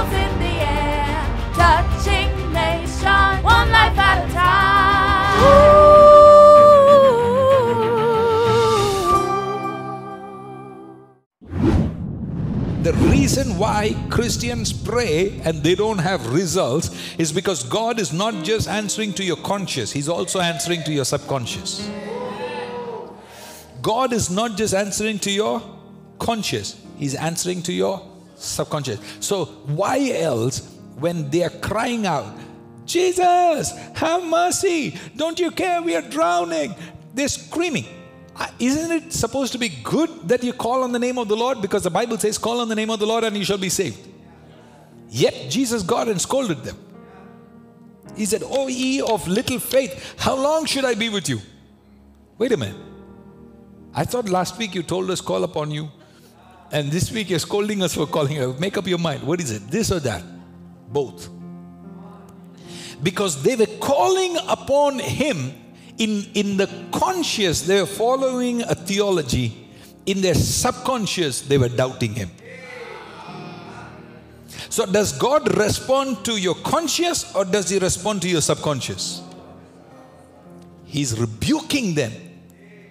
in the air, touching nations, one life at a time. The reason why Christians pray and they don't have results is because God is not just answering to your conscious, He's also answering to your subconscious. God is not just answering to your conscious, He's answering to your subconscious. So, why else, when they are crying out, Jesus, have mercy, don't you care, we are drowning, they're screaming. Uh, Isn't it supposed to be good that you call on the name of the Lord? Because the Bible says, Call on the name of the Lord and you shall be saved. Yet Jesus got and scolded them. He said, Oh, ye of little faith, how long should I be with you? Wait a minute. I thought last week you told us, Call upon you. And this week you're scolding us for calling. Make up your mind. What is it? This or that? Both. Because they were calling upon him in, in the conscious, they were following a theology. In their subconscious, they were doubting him. So, does God respond to your conscious or does he respond to your subconscious? He's rebuking them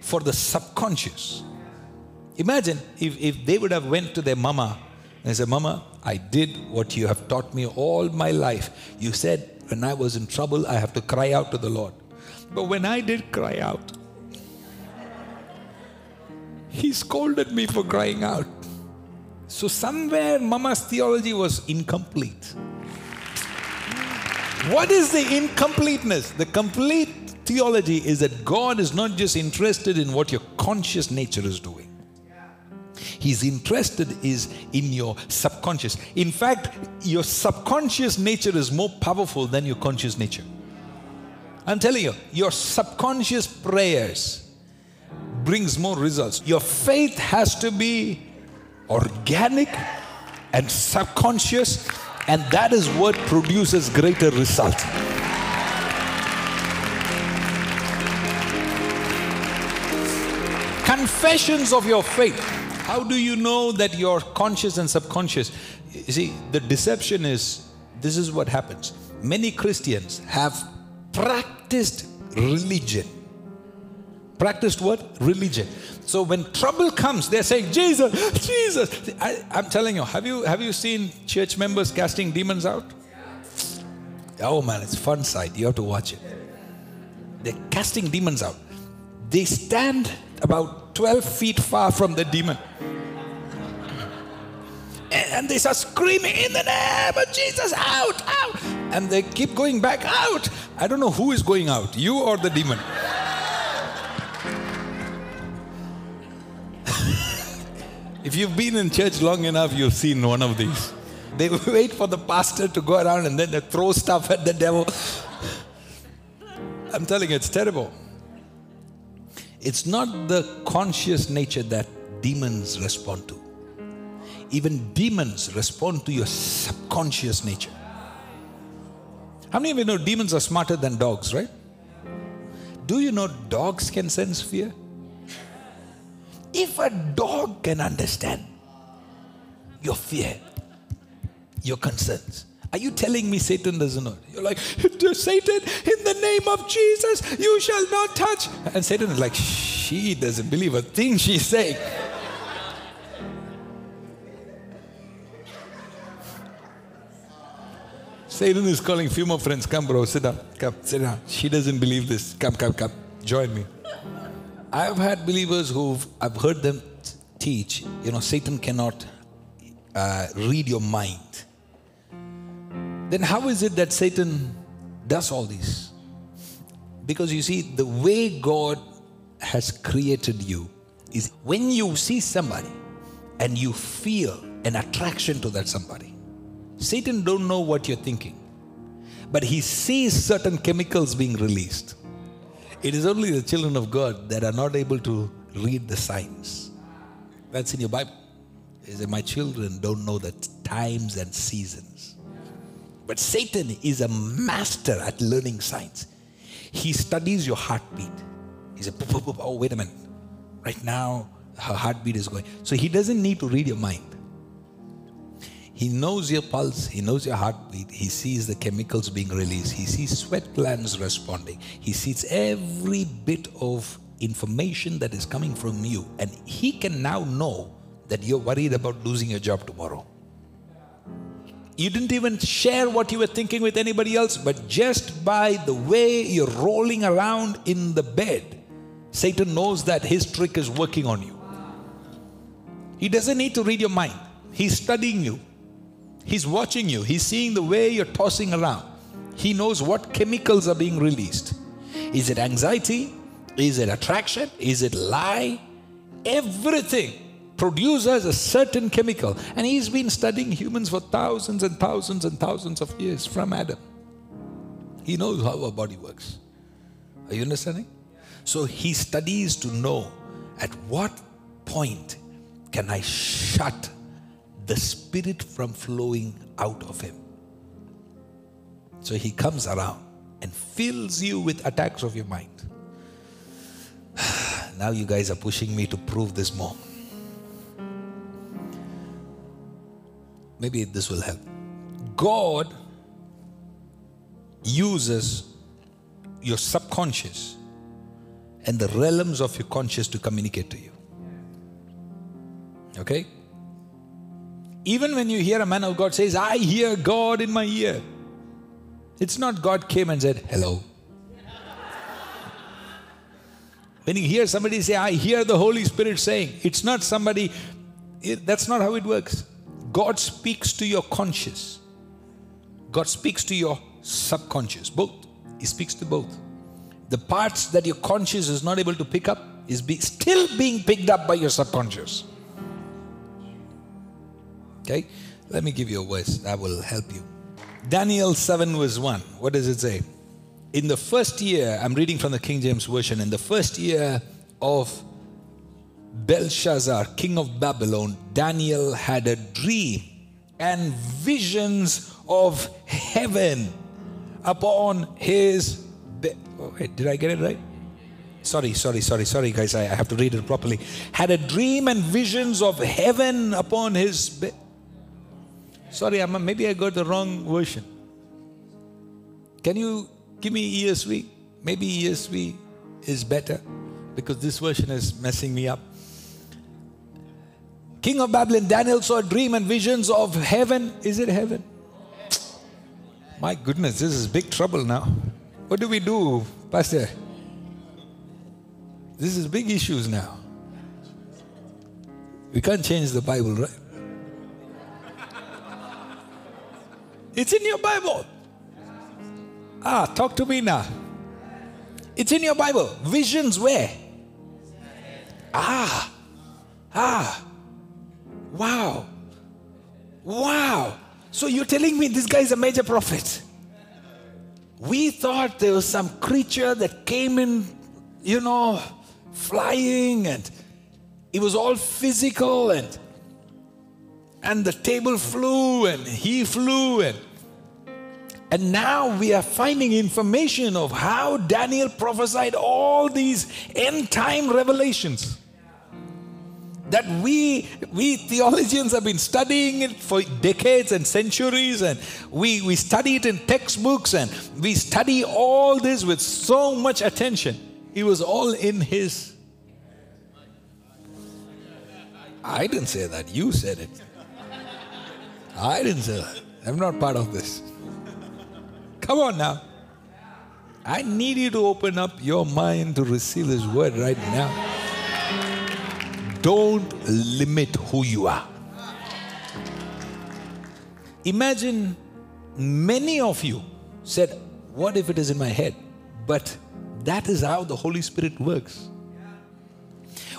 for the subconscious. Imagine if, if they would have went to their mama and said, Mama, I did what you have taught me all my life. You said when I was in trouble, I have to cry out to the Lord. But when I did cry out, He scolded me for crying out. So somewhere Mama's theology was incomplete. What is the incompleteness? The complete theology is that God is not just interested in what your conscious nature is doing. He's interested is in your subconscious. In fact, your subconscious nature is more powerful than your conscious nature. I'm telling you, your subconscious prayers brings more results. Your faith has to be organic and subconscious, and that is what produces greater results. Confessions of your faith. How do you know that you're conscious and subconscious? You see, the deception is this is what happens. Many Christians have practiced religion. Practiced what? Religion. So when trouble comes, they're saying, Jesus, Jesus. I, am telling you, have you have you seen church members casting demons out? Oh man, it's fun sight. You have to watch it. They're casting demons out. They stand about 12 feet far from the demon. And they start screaming in the name of Jesus, out, out. And they keep going back out. I don't know who is going out, you or the demon. if you've been in church long enough, you've seen one of these. They wait for the pastor to go around and then they throw stuff at the devil. I'm telling you, it's terrible. It's not the conscious nature that demons respond to. Even demons respond to your subconscious nature. How many of you know demons are smarter than dogs, right? Do you know dogs can sense fear? If a dog can understand your fear, your concerns, are you telling me Satan doesn't know? You're like, Satan, in the name of Jesus, you shall not touch. And Satan is like, she doesn't believe a thing she's saying. Satan is calling a few more friends. Come, bro, sit down. Come, sit down. She doesn't believe this. Come, come, come. Join me. I've had believers who've, I've heard them teach, you know, Satan cannot uh, read your mind. Then how is it that Satan does all this? Because you see, the way God has created you is when you see somebody and you feel an attraction to that somebody, Satan don't know what you're thinking, but he sees certain chemicals being released. It is only the children of God that are not able to read the signs. That's in your Bible. Is that my children don't know the times and seasons. But Satan is a master at learning signs. He studies your heartbeat. He says, oh, wait a minute. Right now, her heartbeat is going. So he doesn't need to read your mind. He knows your pulse, he knows your heartbeat, he sees the chemicals being released, he sees sweat glands responding, he sees every bit of information that is coming from you, and he can now know that you're worried about losing your job tomorrow. You didn't even share what you were thinking with anybody else, but just by the way you're rolling around in the bed, Satan knows that his trick is working on you. He doesn't need to read your mind, he's studying you, he's watching you, he's seeing the way you're tossing around. He knows what chemicals are being released. Is it anxiety? Is it attraction? Is it lie? Everything produces a certain chemical. And he's been studying humans for thousands and thousands and thousands of years from Adam. He knows how our body works. Are you understanding? So he studies to know at what point can I shut the spirit from flowing out of him. So he comes around and fills you with attacks of your mind. now you guys are pushing me to prove this more. Maybe this will help. God uses your subconscious and the realms of your conscious to communicate to you. Okay? Even when you hear a man of God says, I hear God in my ear, it's not God came and said, Hello. when you hear somebody say, I hear the Holy Spirit saying, it's not somebody, it, that's not how it works. God speaks to your conscious, God speaks to your subconscious, both. He speaks to both. The parts that your conscious is not able to pick up is be, still being picked up by your subconscious. Okay? Let me give you a verse that will help you. Daniel 7, verse 1. What does it say? In the first year, I'm reading from the King James Version, in the first year of Belshazzar, king of Babylon, Daniel had a dream and visions of heaven upon his bed. Oh, wait, did I get it right? Sorry, sorry, sorry, sorry, guys. I, I have to read it properly. Had a dream and visions of heaven upon his bed. Sorry, I'm, maybe I got the wrong version. Can you give me ESV? Maybe ESV is better because this version is messing me up. King of Babylon, Daniel saw a dream and visions of heaven. Is it heaven? My goodness, this is big trouble now. What do we do, Pastor? This is big issues now. We can't change the Bible, right? It's in your Bible. Ah, talk to me now. It's in your Bible. Visions where? Ah, ah. Wow. Wow. So you're telling me this guy is a major prophet? We thought there was some creature that came in, you know, flying and it was all physical and and the table flew and he flew and and now we are finding information of how Daniel prophesied all these end time revelations that we we theologians have been studying it for decades and centuries and we we study it in textbooks and we study all this with so much attention. It was all in his. I didn't say that. You said it. I didn't say that. I'm not part of this. Come on now. I need you to open up your mind to receive this word right now don't limit who you are. Imagine many of you said, What if it is in my head? But that is how the Holy Spirit works.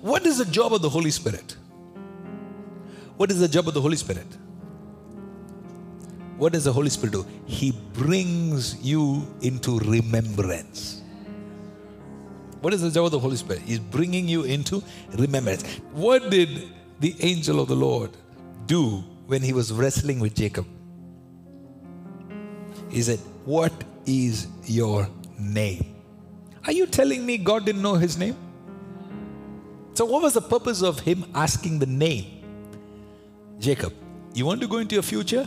What is the job of the Holy Spirit? What is the job of the Holy Spirit? What does the Holy Spirit do? He brings you into remembrance. What is the job of the Holy Spirit? He's bringing you into remembrance. What did the angel of the Lord do when he was wrestling with Jacob? He said, What is your name? Are you telling me God didn't know his name? So, what was the purpose of him asking the name? Jacob, You want to go into your future?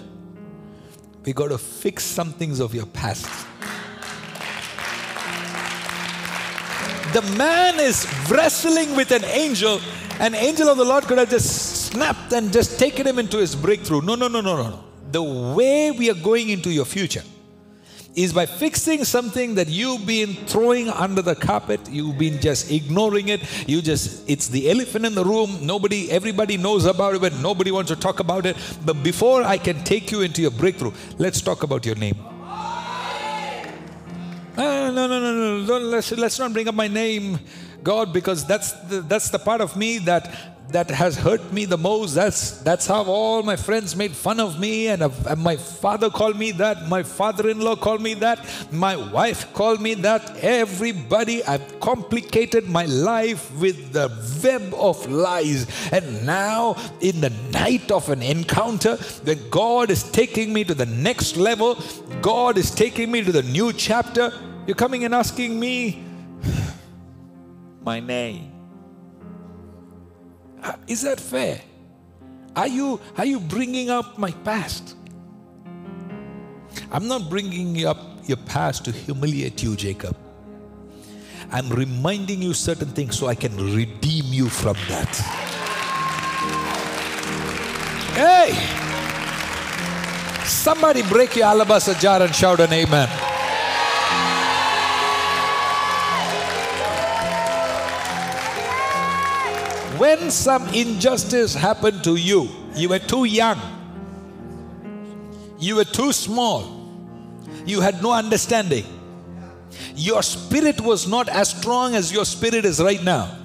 We got to fix some things of your past. The man is wrestling with an angel. An angel of the Lord could have just snapped and just taken him into his breakthrough. No, no, no, no, no, no. The way we are going into your future is by fixing something that you've been throwing under the carpet you've been just ignoring it you just it's the elephant in the room nobody everybody knows about it but nobody wants to talk about it but before i can take you into your breakthrough let's talk about your name Ah, no, no, no, no. Don't, let's, let's not bring up my name, God, because that's the, that's the part of me that that has hurt me the most. That's that's how all my friends made fun of me, and, and my father called me that. My father-in-law called me that. My wife called me that. Everybody, I've complicated my life with the web of lies, and now in the night of an encounter, when God is taking me to the next level, God is taking me to the new chapter. You're coming and asking me my name. Uh, Is that fair? Are you, are you bringing up my past? I'm not bringing up your past to humiliate you, Jacob. I'm reminding you certain things so I can redeem you from that. Hey! Somebody break your alabaster jar and shout an amen. When some injustice happened to you, you were too young, you were too small, you had no understanding. Your spirit was not as strong as your spirit is right now.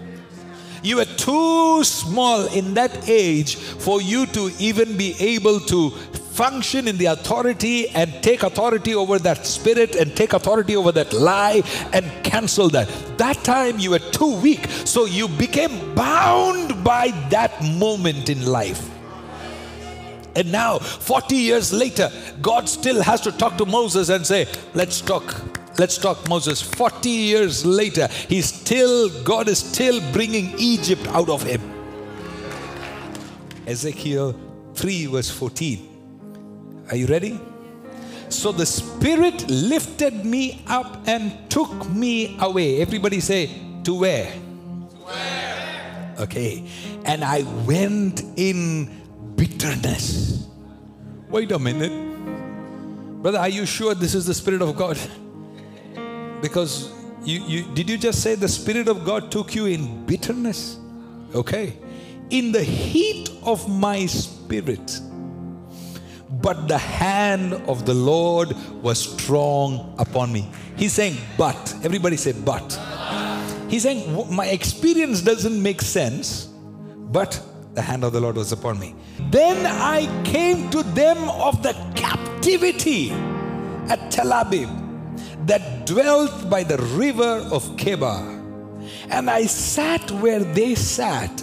You were too small in that age for you to even be able to function in the authority and take authority over that spirit and take authority over that lie and cancel that. That time you were too weak, so you became bound by that moment in life. And now, 40 years later, God still has to talk to Moses and say, Let's talk. Let's talk, Moses. 40 years later, he's still, God is still bringing Egypt out of him. Ezekiel 3, verse 14. Are you ready? So the Spirit lifted me up and took me away. Everybody say, To where? To where? Okay. And I went in bitterness. Wait a minute. Brother, are you sure this is the Spirit of God? Because you, you did you just say the Spirit of God took you in bitterness? Okay. In the heat of my spirit. But the hand of the Lord was strong upon me. He's saying, but. Everybody say, but. He's saying, my experience doesn't make sense, but the hand of the Lord was upon me. Then I came to them of the captivity at Tel Aviv that dwelt by the river of Chebar. And I sat where they sat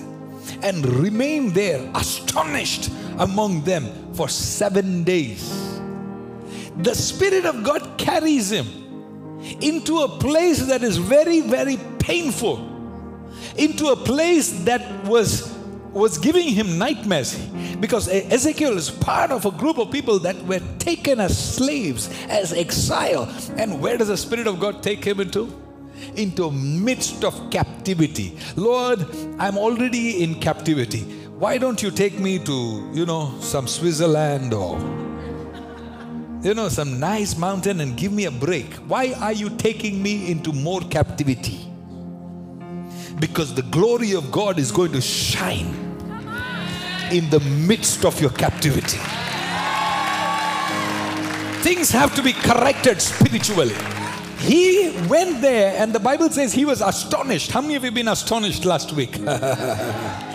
and remained there astonished among them for seven days. The Spirit of God carries him into a place that is very, very painful, into a place that was was giving him nightmares because Ezekiel is part of a group of people that were taken as slaves, as exile. And where does the Spirit of God take him into? Into midst of captivity. Lord, I'm already in captivity. Why don't you take me to, you know, some Switzerland or you know, some nice mountain and give me a break. Why are you taking me into more captivity? Because the glory of God is going to shine in the midst of your captivity. Things have to be corrected spiritually. He went there, and the Bible says he was astonished. How many of you been astonished last week?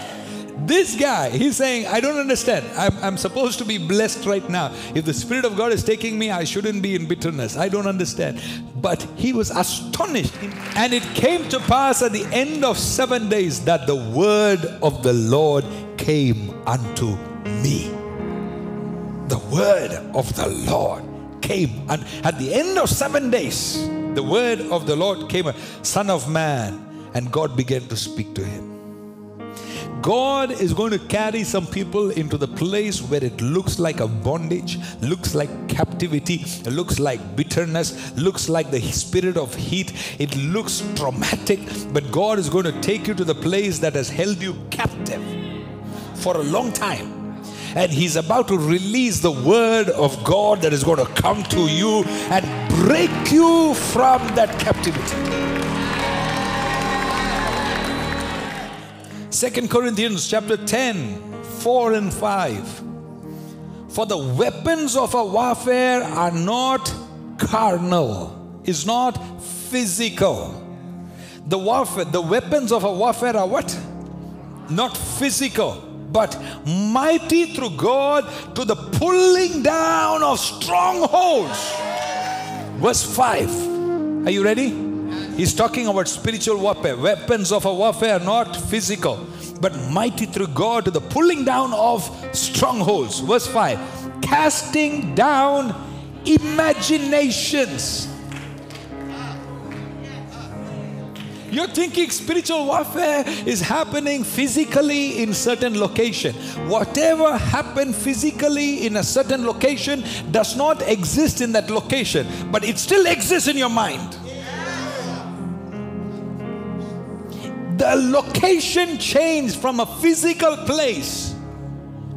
This guy, he's saying, I don't understand. I'm, I'm supposed to be blessed right now. If the Spirit of God is taking me, I shouldn't be in bitterness. I don't understand. But he was astonished. And it came to pass at the end of seven days that the word of the Lord came unto me. The word of the Lord came. And at the end of seven days, the word of the Lord came, Son of man. And God began to speak to him. God is going to carry some people into the place where it looks like a bondage, looks like captivity, looks like bitterness, looks like the spirit of heat. It looks traumatic, but God is going to take you to the place that has held you captive for a long time. And He's about to release the word of God that is going to come to you and break you from that captivity. Second Corinthians chapter 10, 4 and 5. For the weapons of our warfare are not carnal, is not physical. The warfare, the weapons of our warfare are what? Not physical, but mighty through God to the pulling down of strongholds. Verse 5. Are you ready? He's talking about spiritual warfare. Weapons of a warfare not physical, but mighty through God to the pulling down of strongholds. Verse 5 casting down imaginations. You're thinking spiritual warfare is happening physically in certain location. Whatever happened physically in a certain location does not exist in that location, but it still exists in your mind. The location changed from a physical place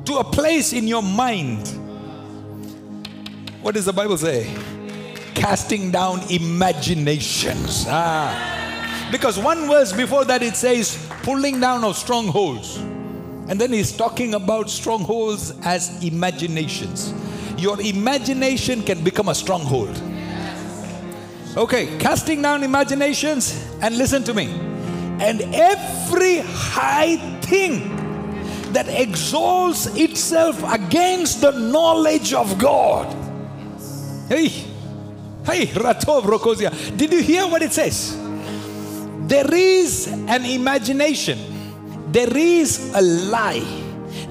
to a place in your mind. What does the Bible say? Casting down imaginations. Ah. Because one verse before that it says pulling down of strongholds. And then he's talking about strongholds as imaginations. Your imagination can become a stronghold. Okay, casting down imaginations, and listen to me and every high thing that exalts itself against the knowledge of God. Hey, hey, Ratov Rokozia. Did you hear what it says? There is an imagination, there is a lie,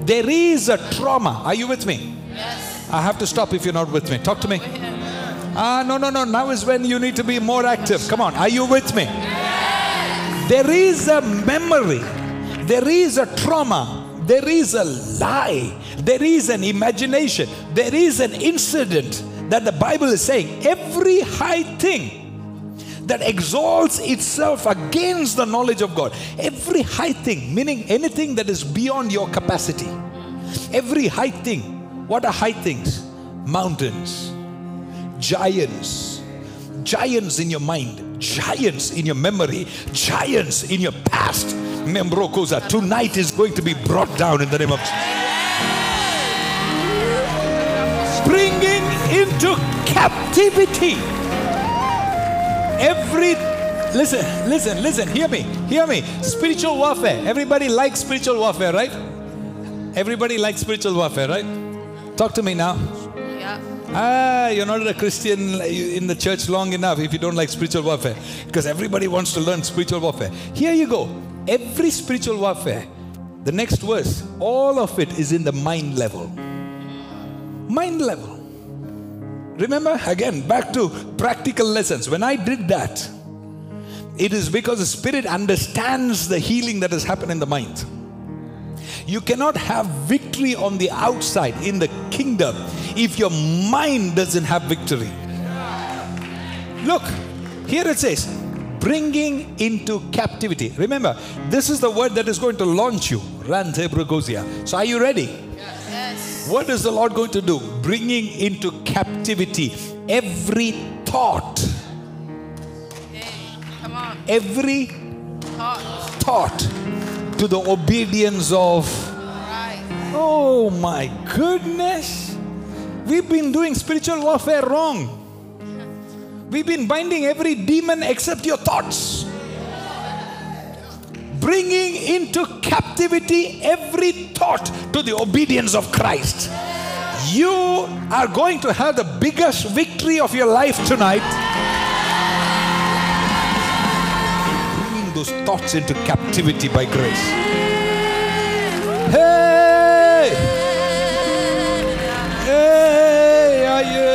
there is a trauma. Are you with me? Yes. I have to stop if you're not with me. Talk to me. Ah, no, no, no. Now is when you need to be more active. Come on. Are you with me? There is a memory, there is a trauma, there is a lie, there is an imagination, there is an incident that the Bible is saying. Every high thing that exalts itself against the knowledge of God, every high thing, meaning anything that is beyond your capacity, every high thing. What are high things? Mountains, giants, giants in your mind giants in your memory, giants in your past. Membrokosa, tonight is going to be brought down in the name of Jesus. Bringing into captivity every listen, listen, listen, hear me, hear me. Spiritual warfare. Everybody likes spiritual warfare, right? Everybody likes spiritual warfare, right? Talk to me now. Ah, you're not a Christian in the church long enough if you don't like spiritual warfare. Because everybody wants to learn spiritual warfare. Here you go. Every spiritual warfare, the next verse, all of it is in the mind level. Mind level. Remember, again, back to practical lessons. When I did that, it is because the Spirit understands the healing that has happened in the mind. You cannot have victory on the outside in the kingdom if your mind doesn't have victory. Look, here it says, bringing into captivity. Remember, this is the word that is going to launch you. So, are you ready? Yes. What is the Lord going to do? Bringing into captivity every thought. come on. Every thought. thought to the obedience of. Oh my goodness. We've been doing spiritual warfare wrong. We've been binding every demon except your thoughts. Bringing into captivity every thought to the obedience of Christ. You are going to have the biggest victory of your life tonight those thoughts into captivity by grace. Hey! Hey! Yeah, yeah,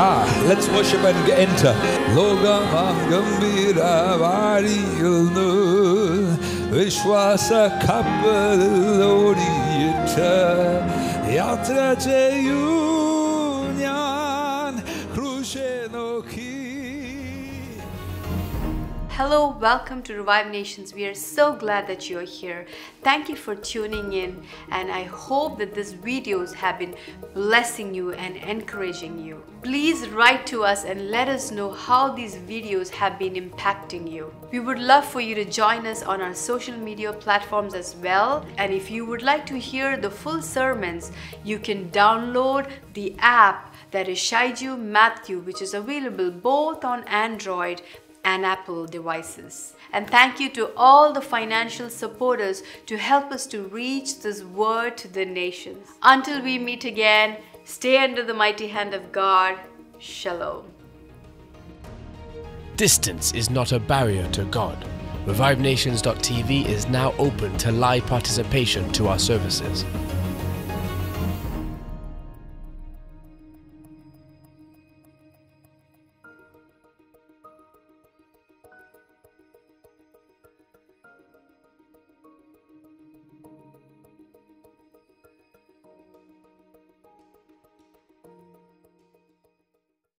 Ha, let's worship and enter. Loga Mangambira Variyunu Vishwasa Kapaloriyata Yatra Jeyunyan Hello, welcome to Revive Nations. We are so glad that you are here. Thank you for tuning in, and I hope that these videos have been blessing you and encouraging you. Please write to us and let us know how these videos have been impacting you. We would love for you to join us on our social media platforms as well. And if you would like to hear the full sermons, you can download the app that is Shyju Mathew, which is available both on Android and Apple devices. And thank you to all the financial supporters to help us to reach this word to the nations. Until we meet again, stay under the mighty hand of God. Shalom. Distance is not a barrier to God. ReviveNations.tv is now open to live participation to our services.